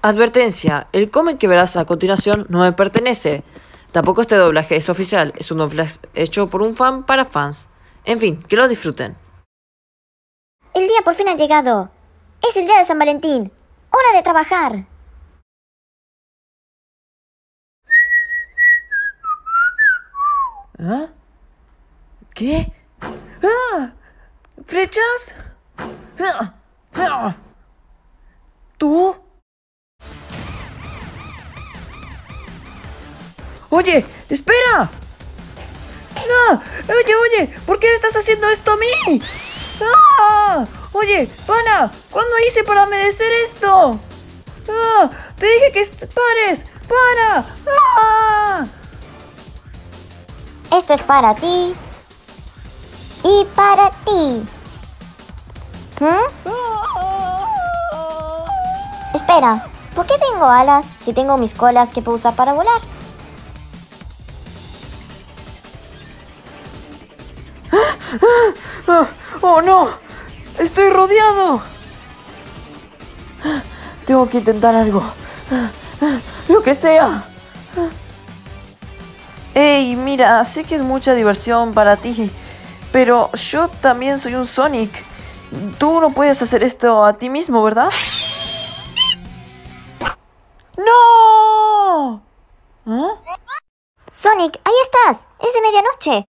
Advertencia, el cómic que verás a continuación no me pertenece. Tampoco este doblaje es oficial, es un doblaje hecho por un fan para fans. En fin, que lo disfruten. El día por fin ha llegado. Es el día de San Valentín. Hora de trabajar. ¿Ah? ¿Qué? ¡Ah! ¿Flechas? ¡Ah! ¡Ah! ¿Tú? Oye, espera. No, oye, oye, ¿por qué estás haciendo esto a mí? ¡Ah! Oye, pana, ¿cuándo hice para merecer esto? ¡Ah! Te dije que pares, para. ¡Ah! Esto es para ti. Y para ti. ¿Mm? Espera, ¿por qué tengo alas si tengo mis colas que puedo usar para volar? ¡Oh no! ¡Estoy rodeado! Tengo que intentar algo. Lo que sea. Ey, mira, sé que es mucha diversión para ti, pero yo también soy un Sonic. Tú no puedes hacer esto a ti mismo, ¿verdad? ¡No! ¿Ah? Sonic, ahí estás. Es de medianoche.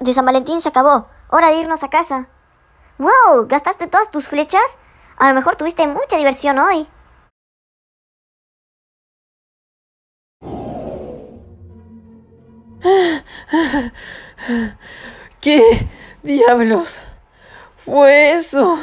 De San Valentín se acabó. Hora de irnos a casa. ¡Wow! ¿Gastaste todas tus flechas? A lo mejor tuviste mucha diversión hoy. ¿Qué diablos fue eso?